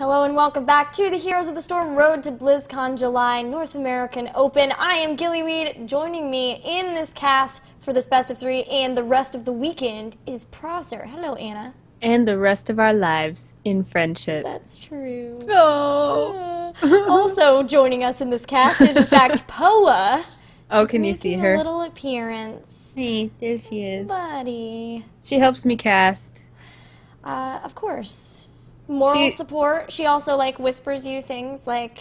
Hello and welcome back to the Heroes of the Storm Road to BlizzCon July North American Open. I am Gillyweed. Joining me in this cast for this best of three and the rest of the weekend is Prosser. Hello, Anna. And the rest of our lives in friendship. That's true. Oh. Uh, also joining us in this cast is in fact Poa. Oh, can you see her? A little appearance. See, there she is. Buddy. She helps me cast. Uh, of course. Moral She- support. She also like whispers you things like,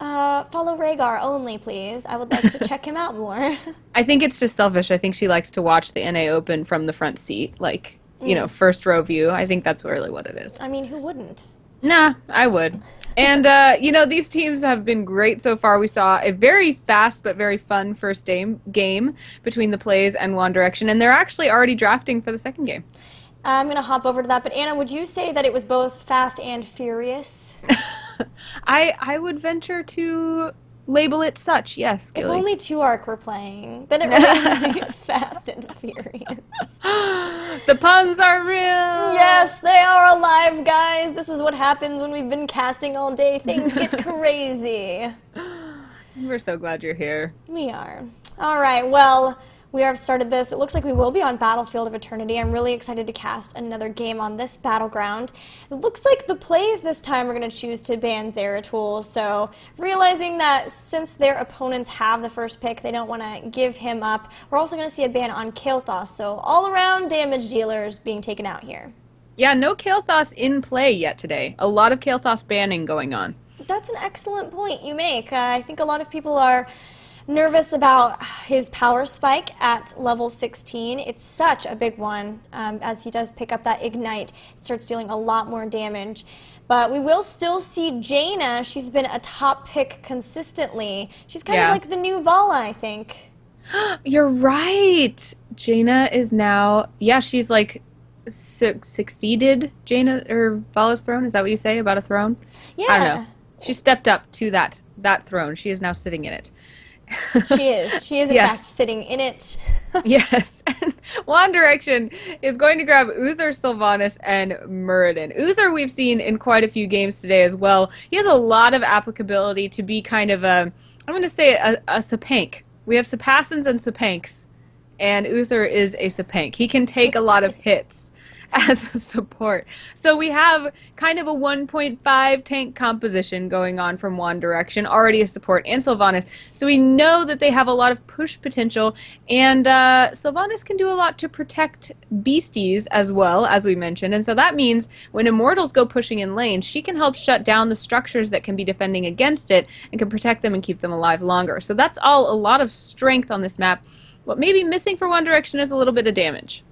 uh, "Follow Rehgar only, please. I would like to check him out more." I think it's just selfish. I think she likes to watch the NA Open from the front seat, like, you know, first row view. I think that's really what it is. I mean, who wouldn't? Nah, I would. And, uh, you know, these teams have been great so far. We saw a very fast but very fun first game, game between the PLEYZ and Juan Direction, and they're actually already drafting for the second game. I'm gonna hop over to that. But Anna, would you say that it was both fast and furious? I I would venture to label it such, yes, If only 2Arc were playing, then it would be fast and furious. the puns are real. Yes, they are alive, guys. This is what happens when we've been casting all day. Things get crazy. We're so glad you're here. We are. All right, well, we have started this. It looks like we will be on Battlefield of Eternity. I'm really excited to cast another game on this battleground. It looks like the PLEYZ this time are going to choose to ban Zeratul, so realizing that since their opponents have the first pick, they don't want to give him up. We're also going to see a ban on Kael'thas, so all around damage dealers being taken out here. Yeah, no Kael'thas in play yet today. A lot of Kael'thas banning going on. That's an excellent point you make. Uh, I think a lot of people are nervous about his power spike at level 16. It's such a big one um, as he does pick up that ignite. It starts dealing a lot more damage. But we will still see Jaina. She's been a top pick consistently. She's kind Yeah. of like the new Valla, I think. You're right. Jaina is now, yeah, she's like su- succeeded Jaina or Valla's throne. Is that what you say about a throne? Yeah, I don't know. She stepped up to that that throne. She is now sitting in it. she is. She is, in Yes. fact, sitting in it. yes. One Direction is going to grab Uther, Sylvanas, and Muradin. Uther we've seen in quite a few games today as well. He has a lot of applicability to be kind of a, I'm going to say a, a Sapank. We have Sapassins and Sapanks, and Uther is a Sapank. He can take a lot of hits as a support. So we have kind of a 1.5 tank composition going on from Juan Direction, already a support, and Sylvanas. So we know that they have a lot of push potential, and uh, Sylvanas can do a lot to protect beasties as well, as we mentioned. And so that means when Immortals go pushing in lanes, she can help shut down the structures that can be defending against it and can protect them and keep them alive longer. So that's all a lot of strength on this map. What may be missing for Juan Direction is a little bit of damage.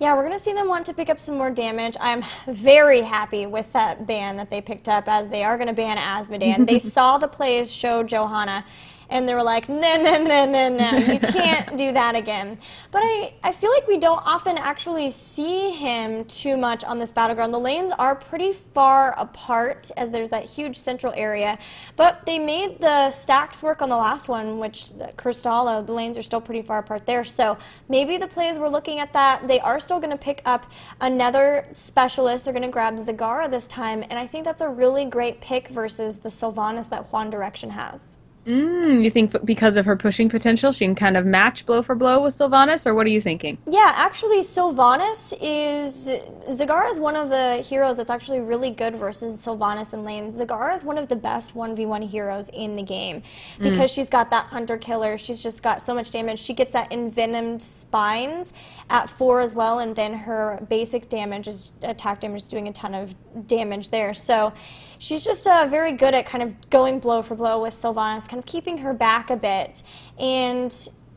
Yeah, we're going to see them want to pick up some more damage. I'm very happy with that ban that they picked up as they are going to ban Azmodan. they saw the PLEYZ show Johanna and they were like, no, no, no, no, no, you can't do that again. But I, I feel like we don't often actually see him too much on this battleground. The lanes are pretty far apart as there's that huge central area. But they made the stacks work on the last one, which the Crystallo, the lanes are still pretty far apart there. So maybe the PLEYZ we're looking at that, they are still going to pick up another specialist. They're going to grab Zagara this time. And I think that's a really great pick versus the Sylvanas that Juan Direction has. Mm, you think because of her pushing potential, she can kind of match blow for blow with Sylvanas, or what are you thinking? Yeah, actually, Sylvanas is. Zagara is one of the heroes that's actually really good versus Sylvanas in lane. Zagara is one of the best 1v1 heroes in the game because she's got that hunter killer. She's just got so much damage. She gets that envenomed spines at four as well, and then her basic damage is attack damage is doing a ton of damage there. So she's just uh, very good at kind of going blow for blow with Sylvanas, kind of keeping her back a bit. And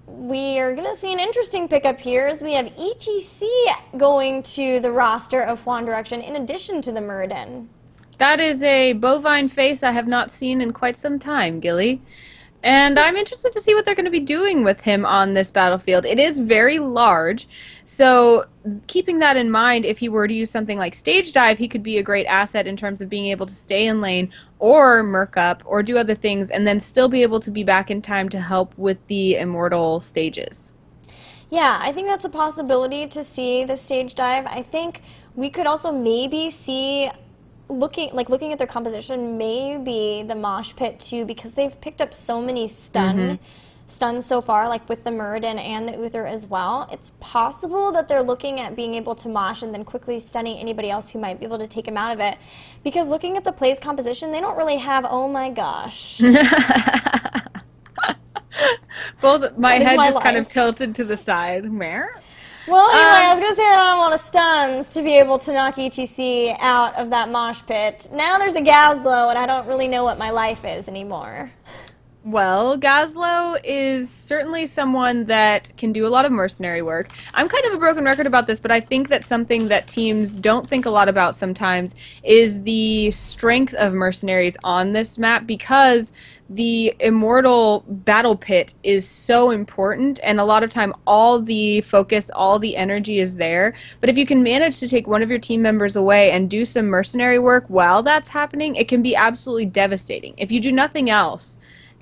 we are going to see an interesting pickup here as we have ETC going to the roster of Juan Direction in addition to the Muradin. That is a bovine face I have not seen in quite some time, Gilly. And I'm interested to see what they're going to be doing with him on this battlefield. It is very large, so keeping that in mind, if he were to use something like Stage Dive, he could be a great asset in terms of being able to stay in lane or merc up or do other things and then still be able to be back in time to help with the immortal stages. Yeah, I think that's a possibility to see the stage dive. I think we could also maybe see looking like looking at their composition, maybe the mosh pit too, because they've picked up so many stun. Mm-hmm. Stuns so far, like with the Muradin and the Uther as well. It's possible that they're looking at being able to mosh and then quickly stunning anybody else who might be able to take him out of it. Because looking at the PLEYZ composition, they don't really have, oh my gosh. Both my That head my just kind of tilted to the side. Where? Well, anyway, I Um, was gonna say that I don't have a lot of stuns to be able to knock ETC out of that mosh pit. Now there's a Gazlowe, and I don't really know what my life is anymore. Well, Gazlowe is certainly someone that can do a lot of mercenary work. I'm kind of a broken record about this, but I think that something that teams don't think a lot about sometimes is the strength of mercenaries on this map because the immortal battle pit is so important and a lot of time all the focus all the energy is there but if you can manage to take one of your team members away and do some mercenary work while that's happening it can be absolutely devastating if you do nothing else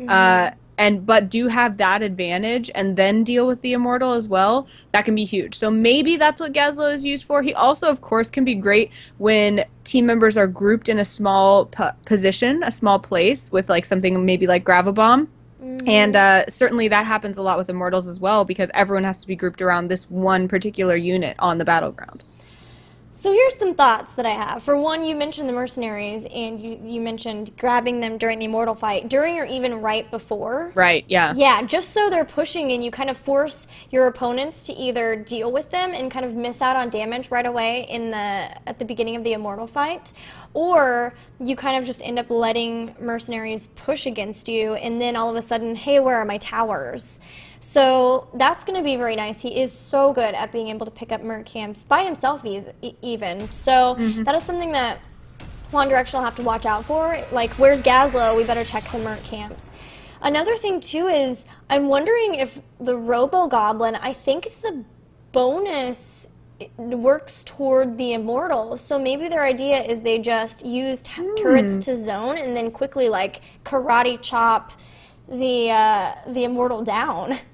uh, and but do have that advantage and then deal with the immortal as well that can be huge. So maybe that's what Gazlowe is used for. He also of course can be great when team members are grouped in a small po- position a small place with like something maybe like Grav-O-Bomb and uh, certainly that happens a lot with immortals as well because everyone has to be grouped around this one particular unit on the battleground So here's some thoughts that I have. For one, you mentioned the mercenaries, and you, you mentioned grabbing them during the immortal fight, during or even right before. right yeah Yeah, just so they're pushing and you kind of force your opponents to either deal with them and kind of miss out on damage right away in the at the beginning of the immortal fight, or you kind of just end up letting mercenaries push against you and then all of a sudden, hey, where are my towers? So that's going to be very nice. He is so good at being able to pick up merc camps by himself, even. So that is something that Juan Direction will have to watch out for. Like, where's Gazlowe? We better check the Merc camps. Another thing too is I'm wondering if the Robo Goblin. I think the bonus works toward the immortals. So maybe their idea is they just use t- turrets to zone and then quickly like karate chop the uh, the immortal down.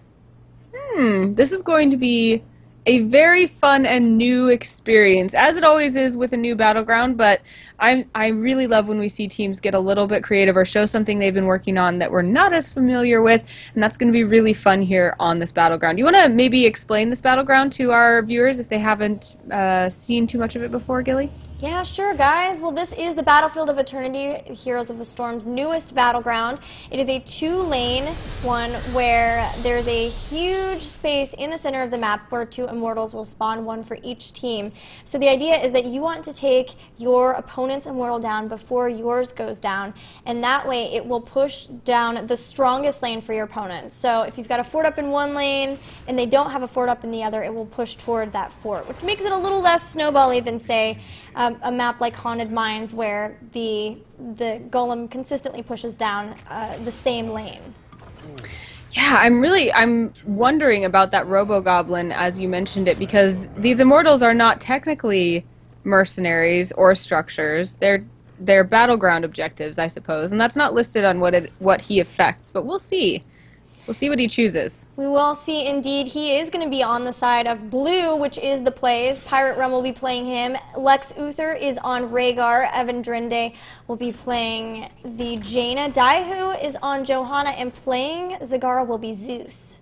Hmm, this is going to be a very fun and new experience, as it always is with a new battleground. But I I really love when we see teams get a little bit creative or show something they've been working on that we're not as familiar with, and that's going to be really fun here on this battleground. You want to maybe explain this battleground to our viewers if they haven't uh, seen too much of it before, Gilly? Yeah, sure, guys. Well, this is the Battlefield of Eternity, Heroes of the Storm's newest battleground. It is a two lane one where there's a huge space in the center of the map where two immortals will spawn, one for each team. So the idea is that you want to take your opponent's immortal down before yours goes down, and that way it will push down the strongest lane for your opponent. So if you've got a fort up in one lane and they don't have a fort up in the other, it will push toward that fort, which makes it a little less snowbally than, say, a map like Haunted Mines where the the golem consistently pushes down uh, the same lane. Yeah, I'm really I'm wondering about that Robo Goblin as you mentioned it because these immortals are not technically mercenaries or structures. They're they're battleground objectives, I suppose, and that's not listed on what it what he affects, but we'll see. We'll see what he chooses. We will see indeed he is going to be on the side of blue, which is the PLEYZ. Pirate Rum will be playing him. Lex Uther is on Rehgar. Evan Drinde will be playing the Jaina. Daihu is on Johanna, and playing Zagara will be Zeus.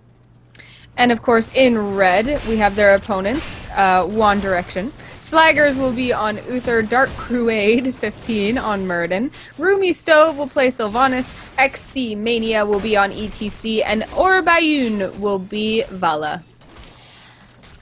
And of course, in red, we have their opponents, uh, Juan Direction. Slaggers will be on Uther, Dark Crusade 15 on Muradin. Roomy Stove will play Sylvanas. XC Mania will be on ETC. And Orbayun will be Valla.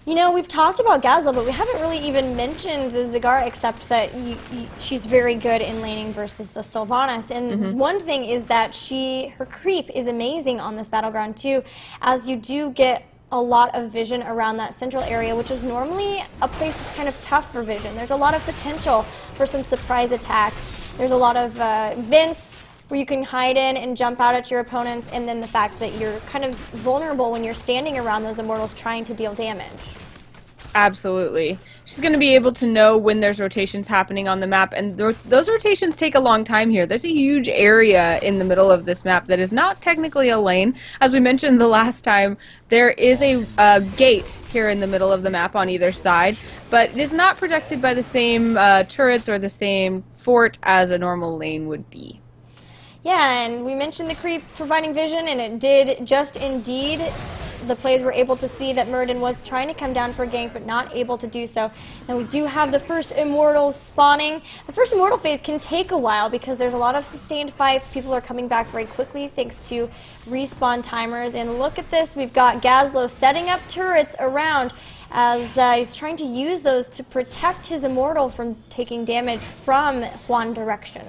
You know, we've talked about Gazlowe, but we haven't really even mentioned the Zagara, except that you, you, she's very good in laning versus the Sylvanas. And mm-hmm. one thing is that she, her creep is amazing on this battleground too, as you do get a lot of vision around that central area, which is normally a place that's kind of tough for vision. There's a lot of potential for some surprise attacks. There's a lot of uh, vents where you can hide in and jump out at your opponents, and then the fact that you're kind of vulnerable when you're standing around those immortals trying to deal damage. Absolutely. She's going to be able to know when there's rotations happening on the map, and th- those rotations take a long time here. There's a huge area in the middle of this map that is not technically a lane. As we mentioned the last time, there is a uh, gate here in the middle of the map on either side, but it is not protected by the same uh, turrets or the same fort as a normal lane would be. Yeah, and we mentioned the creep providing vision, and it did just indeed the PLEYZ were able to see that Muradin was trying to come down for a gank, but not able to do so. And we do have the first Immortals spawning. The first Immortal phase can take a while because there's a lot of sustained fights. People are coming back very quickly thanks to respawn timers. And look at this, we've got Gazlowe setting up turrets around as uh, he's trying to use those to protect his Immortal from taking damage from Juan Direction.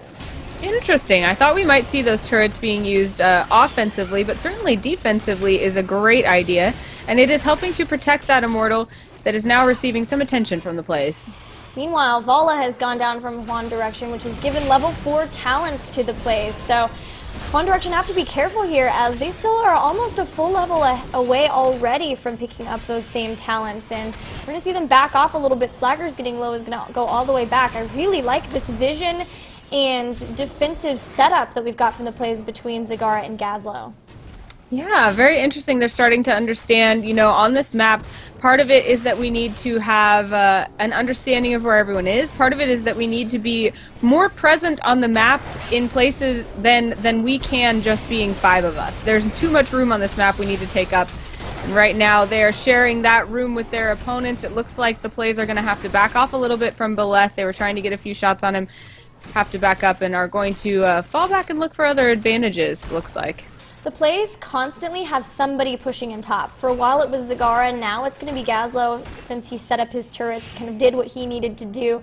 Interesting. I thought we might see those turrets being used uh, offensively, but certainly defensively is a great idea, and it is helping to protect that Immortal that is now receiving some attention from the PLEYZ. Meanwhile, Valla has gone down from Juan Direction, which has given level 4 talents to the PLEYZ. So Juan Direction have to be careful here as they still are almost a full level away already from picking up those same talents. And we're going to see them back off a little bit. Slacker's getting low is going to go all the way back. I really like this vision and defensive setup that we've got from the PLEYZ between Zagara and Gazlowe. Yeah, very interesting. They're starting to understand, you know, on this map, part of it is that we need to have uh, an understanding of where everyone is. Part of it is that we need to be more present on the map in places than than we can just being five of us. There's too much room on this map we need to take up. And right now they are sharing that room with their opponents. It looks like the PLEYZ are going to have to back off a little bit from Beleth. They were trying to get a few shots on him have to back up and are going to uh, fall back and look for other advantages, looks like. The PLEYZ constantly have somebody pushing in top. For a while it was Zagara, now it's going to be Gazlowe since he set up his turrets, kind of did what he needed to do.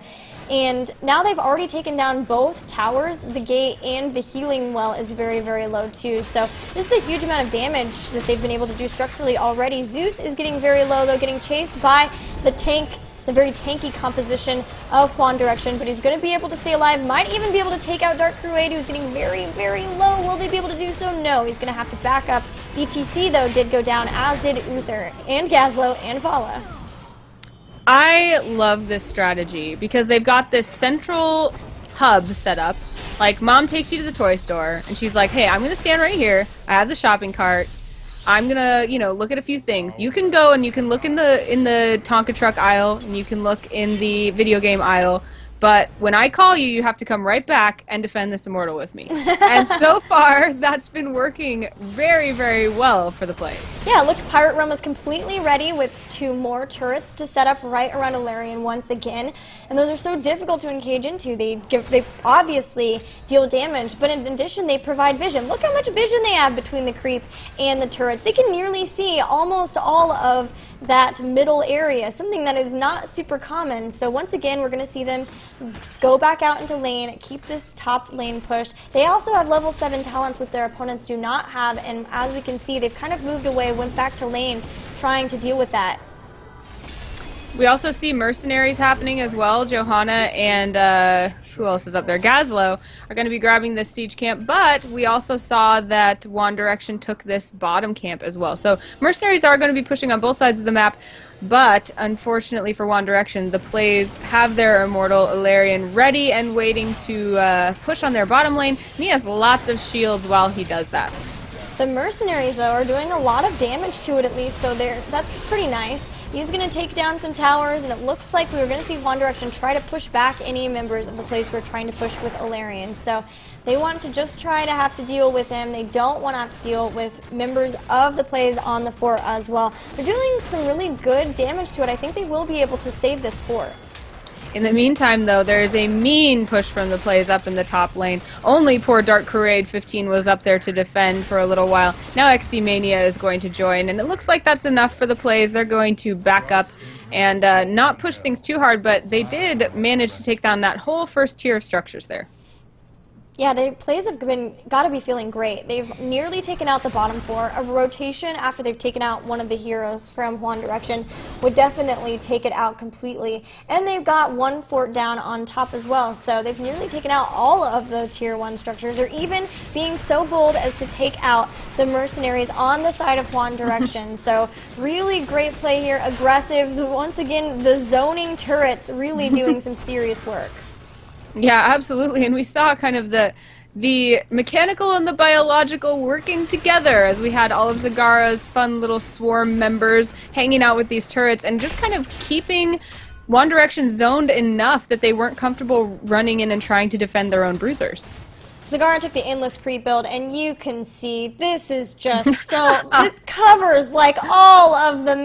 And now they've already taken down both towers, the gate, and the healing well is very, very low too. So this is a huge amount of damage that they've been able to do structurally already. Zeus is getting very low though, getting chased by the tank the very tanky composition of Juan Direction, but he's going to be able to stay alive, might even be able to take out Dark Crusade, who's getting very, very low. Will they be able to do so? No, he's going to have to back up. ETC, though, did go down, as did Uther, and Gazlowe, and Valla. I love this strategy because they've got this central hub set up. Like, mom takes you to the toy store, and she's like, hey, I'm going to stand right here. I have the shopping cart. I'm gonna, you know, look at a few things. You can go and you can look in the in the Tonka truck aisle, and you can look in the video game aisle. But when I call you, you have to come right back and defend this immortal with me. and so far, that's been working very, very well for the PLEYZ. Yeah, look, Pirate Rome is completely ready with two more turrets to set up right around Ilarion once again. And those are so difficult to engage into. They give, they obviously deal damage, but in addition, they provide vision. Look how much vision they have between the creep and the turrets. They can nearly see almost all of that middle area, something that is not super common. So once again, we're going to see them go back out into lane, keep this top lane pushed. They also have level 7 talents, which their opponents do not have, and as we can see, they've kind of moved away, went back to lane, trying to deal with that. We also see mercenaries happening as well. Johanna and uh, who else is up there? Gazlowe are going to be grabbing this siege camp, but we also saw that Juan Direction took this bottom camp as well. So mercenaries are going to be pushing on both sides of the map, but unfortunately for Juan Direction, the PLEYZ have their immortal Ilarion ready and waiting to uh, push on their bottom lane. And he has lots of shields while he does that. The mercenaries, though, are doing a lot of damage to it at least, so that's pretty nice. He's going to take down some towers, and it looks like we were going to see Juan Direction try to push back any members of the place we're trying to push with Ilarion. So they want to just try to have to deal with him. They don't want to have to deal with members of the PLEYZ on the fort as well. They're doing some really good damage to it. I think they will be able to save this fort. In the meantime, though, there is a mean push from the PLEYZ up in the top lane. Only poor Dark Crusade 15 was up there to defend for a little while. Now XC Mania is going to join, and it looks like that's enough for the PLEYZ. They're going to back up and uh, not push things too hard, but they did manage to take down that whole first tier of structures there. Yeah, the PLEYZ have been got to be feeling great. They've nearly taken out the bottom four. A rotation after they've taken out one of the heroes from Juan Direction would definitely take it out completely. And they've got one fort down on top as well. So they've nearly taken out all of the tier one structures, or even being so bold as to take out the mercenaries on the side of One Direction. so really great play here, aggressive. Once again, the zoning turrets really doing some serious work. Yeah, absolutely. And we saw kind of the the mechanical and the biological working together as we had all of Zagara's fun little swarm members hanging out with these turrets and just kind of keeping Juan Direction zoned enough that they weren't comfortable running in and trying to defend their own bruisers. Zagara took the endless creep build, and you can see this is just so. it covers like all of the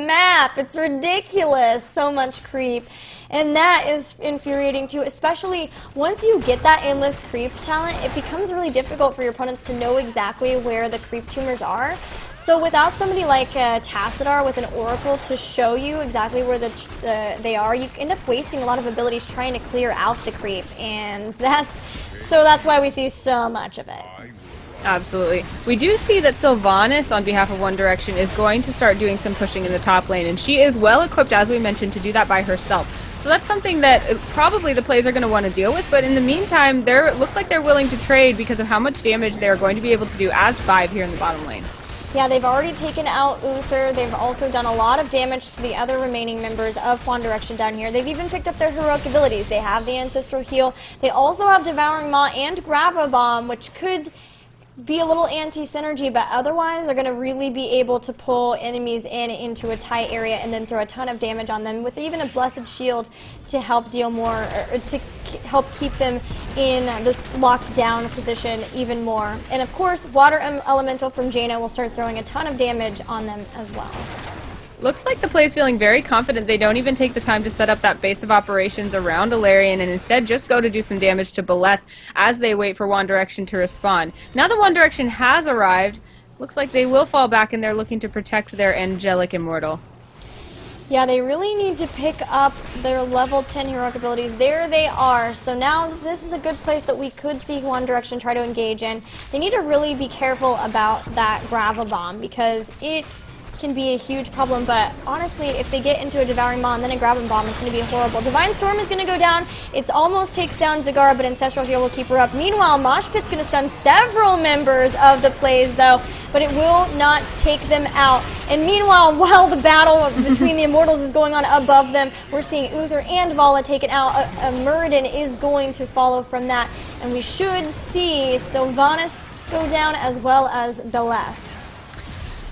map. It's ridiculous. So much creep. And that is infuriating too, especially once you get that endless creep talent, it becomes really difficult for your opponents to know exactly where the creep tumors are. So without somebody like uh, Tassadar with an Oracle to show you exactly where the, the, they are, you end up wasting a lot of abilities trying to clear out the creep, and that's so that's why we see so much of it. Absolutely. We do see that Sylvanas, on behalf of Juan Direction, is going to start doing some pushing in the top lane, and she is well equipped, as we mentioned, to do that by herself. So that's something that uh, probably the players are going to want to deal with. But in the meantime, there looks like they're willing to trade because of how much damage they're going to be able to do as five here in the bottom lane. Yeah, they've already taken out Uther. They've also done a lot of damage to the other remaining members of Juan Direction down here. They've even picked up their heroic abilities. They have the Ancestral Heal. They also have Devouring Maw and Grav-O-Bomb, which could be a little anti-synergy, but otherwise they're going to really be able to pull enemies in into a tight area and then throw a ton of damage on them with even a Blessed Shield to help deal more, or to help keep them in this locked down position even more. And of course, Water Elemental from Jaina will start throwing a ton of damage on them as well. Looks like the play's feeling very confident they don't even take the time to set up that base of operations around Ilarion and instead just go to do some damage to Beleth as they wait for Juan Direction to respond. Now that Juan Direction has arrived, looks like they will fall back and they're looking to protect their angelic immortal. Yeah, they really need to pick up their level 10 heroic abilities. There they are. So now this is a good place that we could see Juan Direction try to engage in. They need to really be careful about that Grav-O-Bomb because it can be a huge problem, but honestly, if they get into a Devouring Maw and then a Grabbing Bomb, it's going to be horrible. Divine Storm is going to go down. It almost takes down Zagara, but Ancestral Heal will keep her up. Meanwhile, Mosh Pit's going to stun several members of the PLEYZ, though, but it will not take them out. And meanwhile, while the battle between the Immortals is going on above them, we're seeing Uther and Valla taken out. Uh, uh, a, a Muradin is going to follow from that, and we should see Sylvanas go down as well as Beleth.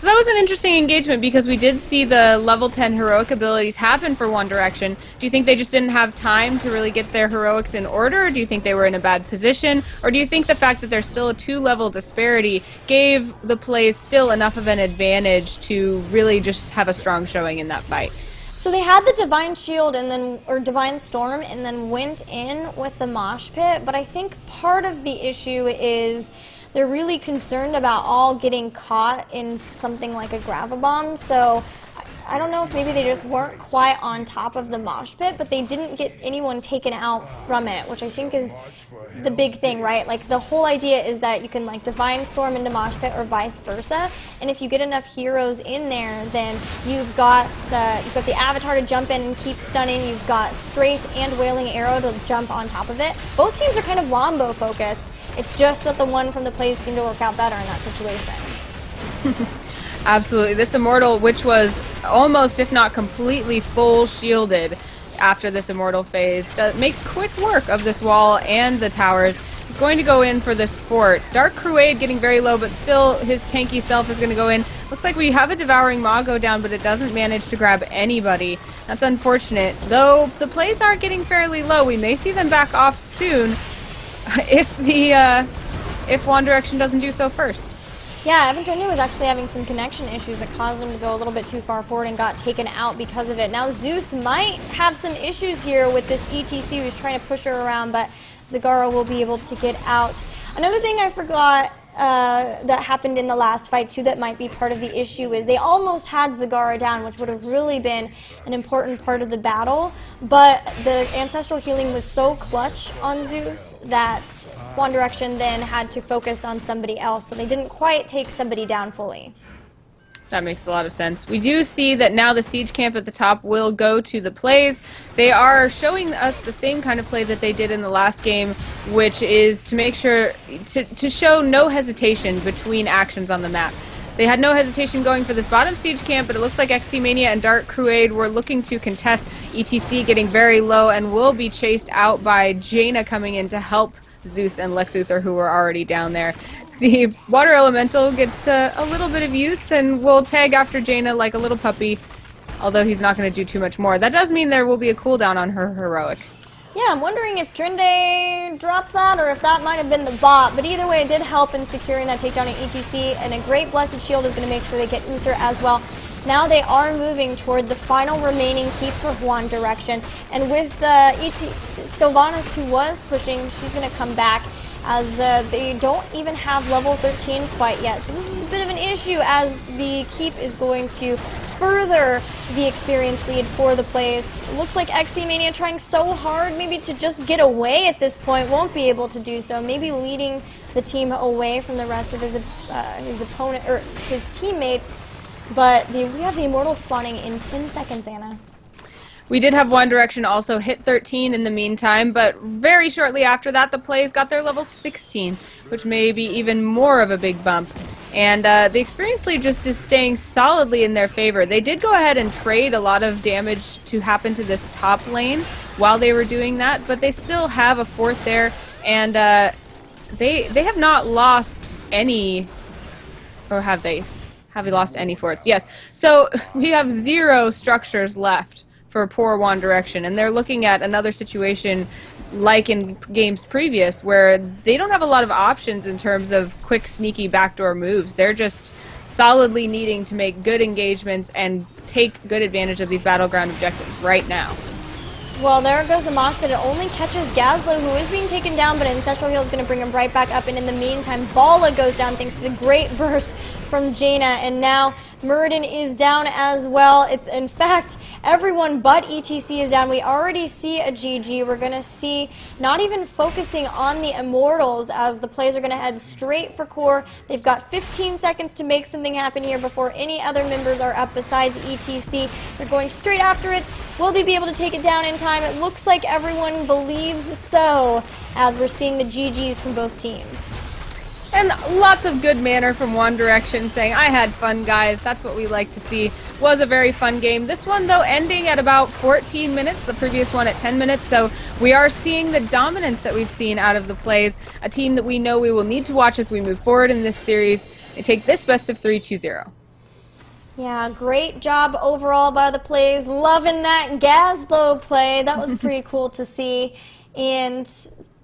So that was an interesting engagement because we did see the level 10 heroic abilities happen for Juan Direction. Do you think they just didn't have time to really get their heroics in order? Or Do you think they were in a bad position? Or do you think the fact that there's still a two level disparity gave the PLEYZ still enough of an advantage to really just have a strong showing in that fight? So they had the Divine Shield and then, or Divine Storm, and then went in with the Mosh Pit. But I think part of the issue is they're really concerned about all getting caught in something like a Grav-O-Bomb. So I don't know if maybe they just weren't quite on top of the mosh pit, but they didn't get anyone taken out from it, which I think is the big thing, right? Like the whole idea is that you can like divine storm into mosh pit or vice versa, and if you get enough heroes in there, then you've got uh, you've got the avatar to jump in and keep stunning. You've got strafe and wailing arrow to jump on top of it. Both teams are kind of wombo focused. It's just that the one from the PLEYZ seemed to work out better in that situation. Absolutely. This Immortal, which was almost, if not completely, full shielded after this Immortal phase, does, makes quick work of this wall and the towers. He's going to go in for this fort. Dark Crusade getting very low, but still his tanky self is going to go in. Looks like we have a Devouring Maw go down, but it doesn't manage to grab anybody. That's unfortunate. Though the plays are getting fairly low, we may see them back off soon if the uh, if Juan Direction doesn't do so first. Yeah, Evan Trenton was actually having some connection issues that caused him to go a little bit too far forward and got taken out because of it. Now Zeus might have some issues here with this ETC who's trying to push her around, but Zagara will be able to get out. Another thing I forgot uh, that happened in the last fight too that might be part of the issue is they almost had Zagara down, which would have really been an important part of the battle. But the ancestral healing was so clutch on Zeus that Juan Direction then had to focus on somebody else, so they didn't quite take somebody down fully. That makes a lot of sense. We do see that now the siege camp at the top will go to the PLEYZ. They are showing us the same kind of play that they did in the last game, which is to make sure to, to show no hesitation between actions on the map. They had no hesitation going for this bottom siege camp, but it looks like XC and Dark Crusade were looking to contest ETC getting very low and will be chased out by Jaina coming in to help Zeus and Lex who were already down there the water elemental gets uh, a little bit of use and will tag after Jaina like a little puppy, although he's not going to do too much more. That does mean there will be a cooldown on her heroic. Yeah, I'm wondering if Drinde dropped that or if that might have been the bot, but either way it did help in securing that takedown at ETC, and a great Blessed Shield is going to make sure they get Uther as well. Now they are moving toward the final remaining keep for Juan Direction, and with uh, ET Sylvanas, who was pushing, she's going to come back as uh, they don't even have level 13 quite yet. So this is a bit of an issue as the keep is going to further the experience lead for the PLEYZ. It looks like XC Mania trying so hard maybe to just get away at this point, won't be able to do so. Maybe leading the team away from the rest of his, uh, his opponent or his teammates. But the, we have the Immortal spawning in 10 seconds, Anna. We did have Juan Direction also hit 13 in the meantime, but very shortly after that, the PLEYZ got their level 16, which may be even more of a big bump. And uh, the experience lead just is staying solidly in their favor. They did go ahead and trade a lot of damage to happen to this top lane while they were doing that, but they still have a fourth there, and uh, they they have not lost any, or have they? Have they lost any forts? Yes. So we have zero structures left for poor Juan Direction, and they're looking at another situation like in games previous where they don't have a lot of options in terms of quick, sneaky backdoor moves. They're just solidly needing to make good engagements and take good advantage of these battleground objectives right now. Well, there goes the mosh pit. It only catches Gazlowe, who is being taken down, but Ancestral Heal is going to bring him right back up. And in the meantime, Valla goes down thanks to the great burst from Jaina. And now Muradin is down as well. It's in fact everyone but ETC is down. We already see a GG. We're going to see not even focusing on the Immortals as the PLEYZ are going to head straight for core. They've got 15 seconds to make something happen here before any other members are up besides ETC. They're going straight after it. Will they be able to take it down in time? It looks like everyone believes so as we're seeing the GGs from both teams. And lots of good manner from Juan Direction saying, I had fun, guys. That's what we like to see. Was a very fun game. This one, though, ending at about 14 minutes, the previous one at 10 minutes. So we are seeing the dominance that we've seen out of the PLEYZ. A team that we know we will need to watch as we move forward in this series. They take this best of 3 2 0. Yeah, great job overall by the PLEYZ. Loving that Gazlowe play. That was pretty cool to see. And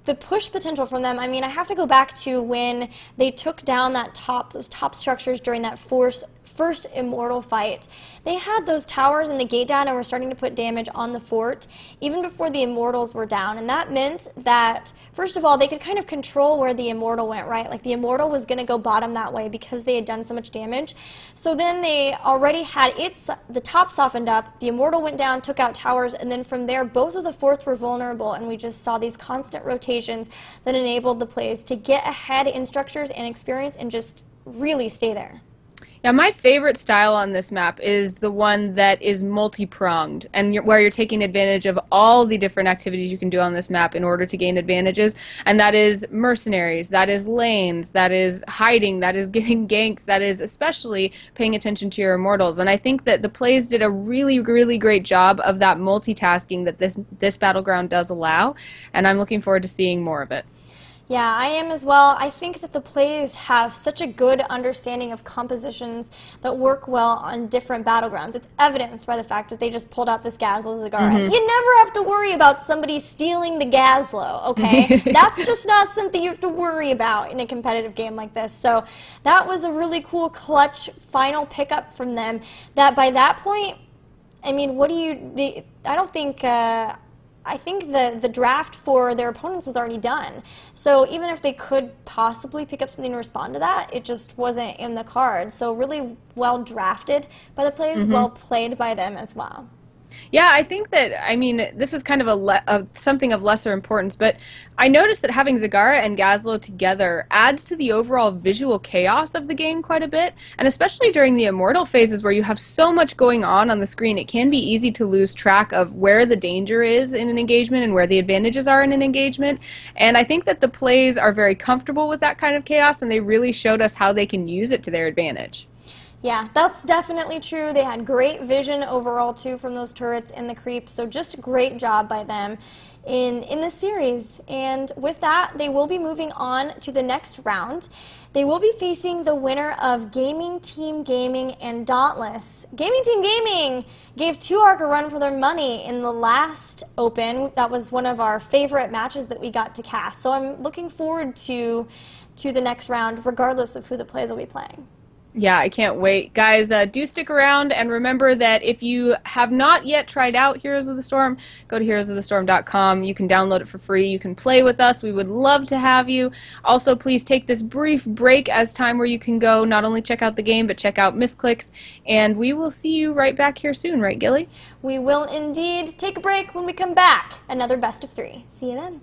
the push potential from them, I mean, I have to go back to when they took down that top, those top structures during that force first Immortal fight, they had those towers and the gate down and were starting to put damage on the fort even before the Immortals were down. And that meant that, first of all, they could kind of control where the Immortal went, right? Like the Immortal was going to go bottom that way because they had done so much damage. So then they already had its, the top softened up, the Immortal went down, took out towers, and then from there, both of the forts were vulnerable, and we just saw these constant rotations that enabled the PLEYZ to get ahead in structures and experience and just really stay there. Yeah, my favorite style on this map is the one that is multi-pronged and you're, where you're taking advantage of all the different activities you can do on this map in order to gain advantages. And that is mercenaries, that is lanes, that is hiding, that is getting ganks, that is especially paying attention to your immortals. And I think that the PLEYZ did a really, really great job of that multitasking that this this battleground does allow. And I'm looking forward to seeing more of it. Yeah, I am as well. I think that the PLEYZ have such a good understanding of compositions that work well on different battlegrounds. It's evidenced by the fact that they just pulled out this Gazlowe Zagara. Mm-hmm. You never have to worry about somebody stealing the Gazlowe, okay? That's just not something you have to worry about in a competitive game like this. So that was a really cool clutch final pickup from them that by that point, I mean, what do you, the, I don't think, uh, I think the, the draft for their opponents was already done. So even if they could possibly pick up something to respond to that, it just wasn't in the cards. So really well drafted by the PLEYZ, mm-hmm. well played by them as well. Yeah, I think that I mean this is kind of a, le- a, something of lesser importance, but I noticed that having Zagara and Gazlowe together adds to the overall visual chaos of the game quite a bit, and especially during the immortal phases where you have so much going on on the screen, it can be easy to lose track of where the danger is in an engagement and where the advantages are in an engagement. And I think that the PLEYZ are very comfortable with that kind of chaos, and they really showed us how they can use it to their advantage. Yeah, that's definitely true. They had great vision overall, too, from those turrets in the creep, so just great job by them in, in the series. And with that, they will be moving on to the next round. They will be facing the winner of Gaming Team Gaming and Dauntless. Gaming Team Gaming gave 2Arc a run for their money in the last Open. That was one of our favorite matches that we got to cast. So I'm looking forward to, to the next round, regardless of who the players will be playing. Yeah, I can't wait. Guys, uh, do stick around and remember that if you have not yet tried out Heroes of the Storm, go to heroesofthestorm.com. You can download it for free. You can play with us. We would love to have you. Also, please take this brief break as time where you can go not only check out the game, but check out Misscliks. And we will see you right back here soon, right, Gilly? We will indeed take a break when we come back. Another best of three. See you then.